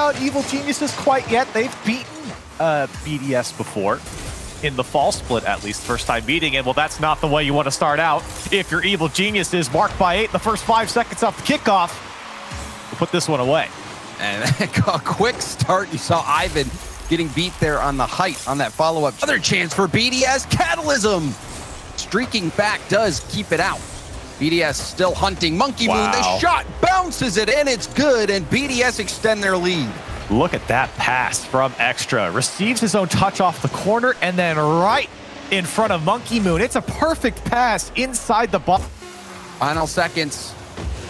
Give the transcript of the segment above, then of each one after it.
out Evil Geniuses quite yet. They've beaten uh, BDS before. In the fall split, at least, first time beating it. Well, that's not the way you want to start out. If your Evil Genius is marked by eight the first five seconds off the kickoff, we'll put this one away. And a quick start. You saw Ivan getting beat there on the height on that follow-up. Other chance for BDS. Catalysm streaking back does keep it out. BDS still hunting Monkey wow. Moon. The shot bounces it in. It's good, and BDS extend their lead. Look at that pass from Extra. Receives his own touch off the corner, and then right in front of Monkey Moon. It's a perfect pass inside the box. Final seconds.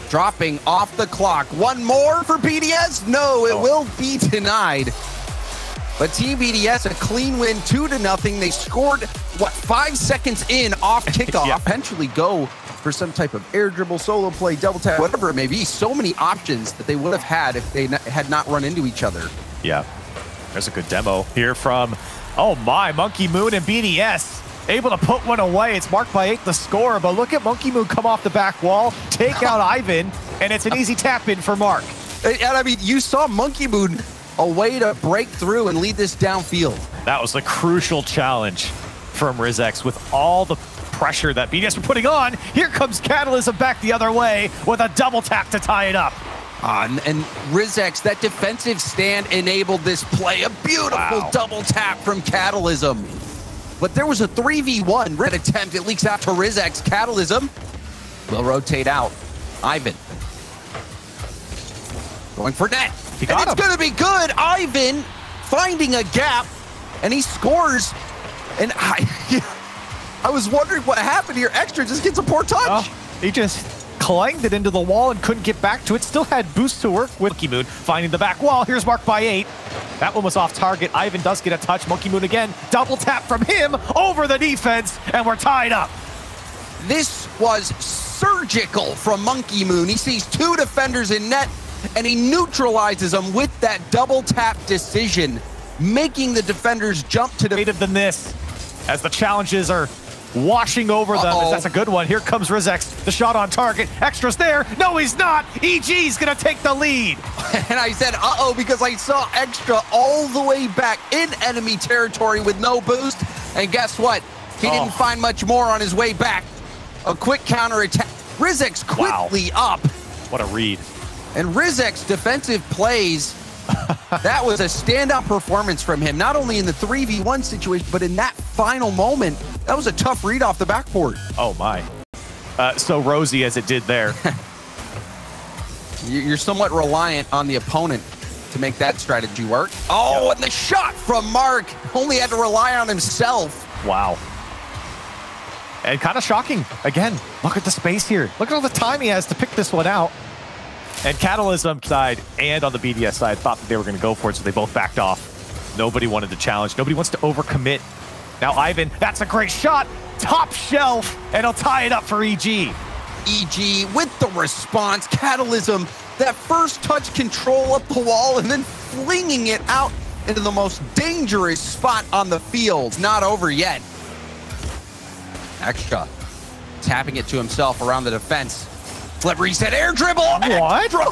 Dropping off the clock. One more for BDS? No, it oh. will be denied. But Team BDS, a clean win, two to nothing. They scored, what, five seconds in off kickoff. yeah. Eventually go for some type of air dribble, solo play, double tap, whatever it may be. So many options that they would have had if they had not run into each other. Yeah. There's a good demo here from, oh my, Monkey Moon and BDS. Able to put one away. It's marked by eight, the score. But look at Monkey Moon come off the back wall, take out Ivan, and it's an easy tap in for Mark. And I mean, you saw Monkey Moon a way to break through and lead this downfield. That was a crucial challenge from Rizex with all the pressure that BDS were putting on. Here comes Catalysm back the other way with a double tap to tie it up. Uh, and, and Rizex, that defensive stand enabled this play. A beautiful wow. double tap from Catalysm. But there was a 3v1 red attempt. It leaks out to Rizex. Catalysm will rotate out. Ivan going for net. He got and it's going to be good. Ivan finding a gap, and he scores. And I, I was wondering what happened here. Extra just gets a poor touch. Oh, he just clanged it into the wall and couldn't get back to it. Still had boost to work with Monkey Moon, finding the back wall. Here's marked by eight. That one was off target. Ivan does get a touch. Monkey Moon again. Double tap from him over the defense, and we're tied up. This was surgical from Monkey Moon. He sees two defenders in net, and he neutralizes them with that double tap decision, making the defenders jump to the... than this, as the challenges are washing over them. Uh -oh. That's a good one. Here comes Rizex. The shot on target. Extra's there. No, he's not. EG's going to take the lead. and I said, uh-oh, because I saw Extra all the way back in enemy territory with no boost. And guess what? He oh. didn't find much more on his way back. A quick counter attack. Rizex quickly wow. up. What a read. And Rizex's defensive plays, that was a standout performance from him, not only in the 3v1 situation, but in that final moment. That was a tough read off the backboard. Oh, my. Uh, so rosy as it did there. You're somewhat reliant on the opponent to make that strategy work. Oh, yep. and the shot from Mark only had to rely on himself. Wow. And kind of shocking. Again, look at the space here. Look at all the time he has to pick this one out. And Catalysm side and on the BDS side thought that they were going to go for it, so they both backed off. Nobody wanted to challenge. Nobody wants to overcommit. Now Ivan, that's a great shot. Top shelf, and he'll tie it up for EG. EG with the response. Catalysm, that first touch control up the wall and then flinging it out into the most dangerous spot on the field. Not over yet. Extra tapping it to himself around the defense. Flip reset, air dribble. What? Extra,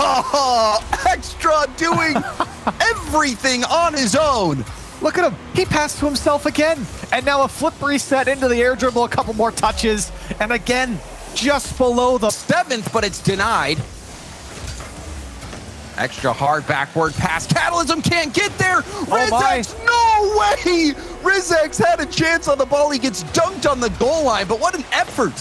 extra doing everything on his own. Look at him. He passed to himself again. And now a flip reset into the air dribble, a couple more touches. And again, just below the seventh, but it's denied. Extra hard backward pass. Catalysm can't get there. Rizex, oh no way. Rizex had a chance on the ball. He gets dunked on the goal line, but what an effort.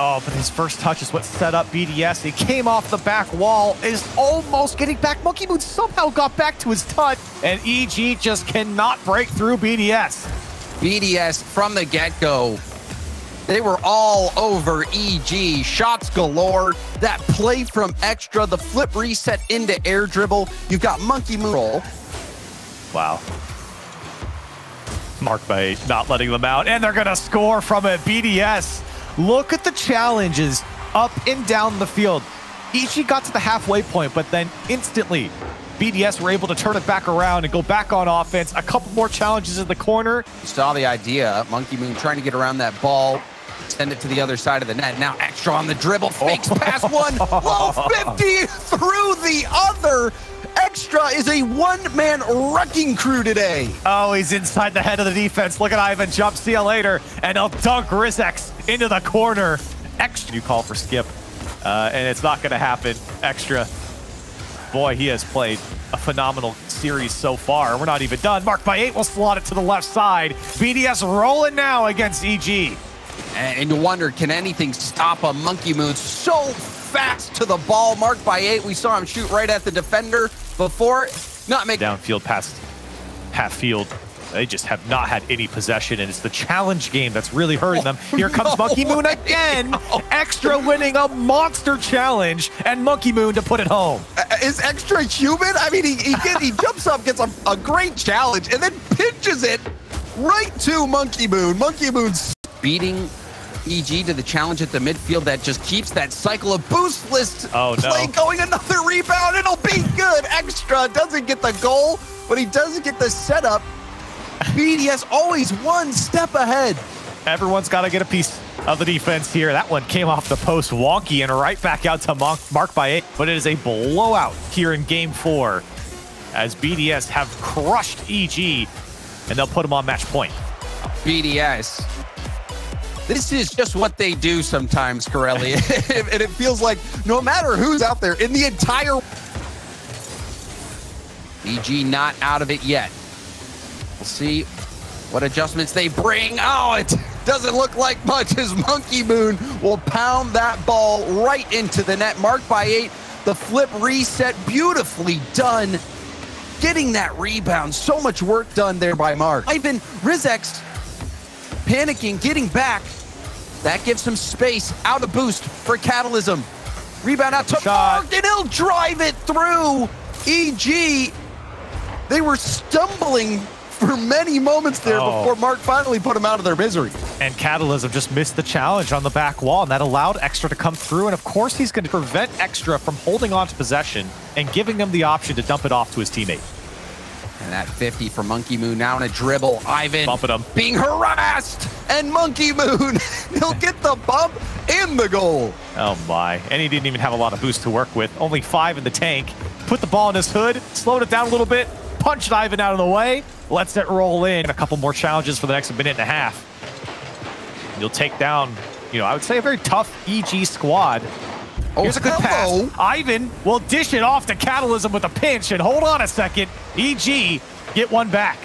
Oh, but his first touch is what set up BDS. He came off the back wall, is almost getting back. Monkey Moon somehow got back to his touch, and EG just cannot break through BDS. BDS from the get-go. They were all over EG. Shots galore. That play from Extra, the flip reset into air dribble. You've got Monkey Moon roll. Wow. Mark by not letting them out, and they're going to score from it. BDS Look at the challenges up and down the field. Ichi got to the halfway point, but then instantly, BDS were able to turn it back around and go back on offense. A couple more challenges in the corner. You saw the idea. Monkey Moon trying to get around that ball, send it to the other side of the net. Now extra on the dribble, fakes oh. past one, low 50 through the other. Extra is a one-man wrecking crew today. Oh, he's inside the head of the defense. Look at Ivan jump. See you later. And he'll dunk Rizex into the corner. Extra, you call for skip. Uh, and it's not going to happen. Extra. Boy, he has played a phenomenal series so far. We're not even done. Mark by eight will slot it to the left side. BDS rolling now against EG. And you wonder, can anything stop a Monkey Moon so fast to the ball? Marked by eight. We saw him shoot right at the defender before. Not make downfield past half field. They just have not had any possession, and it's the challenge game that's really hurting them. Here comes no Monkey Moon again. Extra winning a monster challenge, and Monkey Moon to put it home. Uh, is Extra human? I mean, he he, get, he jumps up, gets a, a great challenge, and then pinches it right to Monkey Moon. Monkey Moon's beating EG to the challenge at the midfield that just keeps that cycle of boostless oh, no. play going. Another rebound, it'll be good. Extra doesn't get the goal, but he doesn't get the setup. BDS always one step ahead. Everyone's got to get a piece of the defense here. That one came off the post wonky and right back out to Mark by eight. But it is a blowout here in game four as BDS have crushed EG and they'll put them on match point. BDS this is just what they do sometimes, Corelli. and it feels like no matter who's out there in the entire BG not out of it yet. We'll see what adjustments they bring. Oh, it doesn't look like much as Monkey Moon will pound that ball right into the net. Marked by eight. The flip reset beautifully done. Getting that rebound. So much work done there by Mark. Ivan Rizex panicking, getting back. That gives him space. Out of boost for Catalysm. Rebound out to Shot. Mark, and he'll drive it through. EG, they were stumbling for many moments there oh. before Mark finally put them out of their misery. And Catalysm just missed the challenge on the back wall, and that allowed Extra to come through. And of course, he's going to prevent Extra from holding on to possession and giving them the option to dump it off to his teammate. And that 50 for Monkey Moon now in a dribble. Ivan bumping him. being harassed. And Monkey Moon, he'll get the bump and the goal. Oh my. And he didn't even have a lot of boost to work with. Only five in the tank. Put the ball in his hood, slowed it down a little bit, punched Ivan out of the way, lets it roll in. A couple more challenges for the next minute and a half. You'll take down, you know, I would say a very tough EG squad. Oh, Here's a oh, good hello. pass. Ivan will dish it off to Catalysm with a pinch. And hold on a second. EG get one back.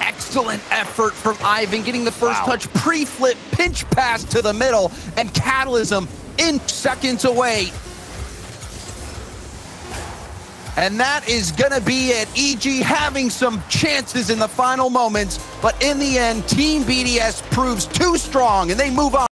Excellent effort from Ivan getting the first wow. touch. Pre-flip, pinch pass to the middle. And Catalysm in seconds away. And that is going to be it. EG having some chances in the final moments. But in the end, Team BDS proves too strong and they move on.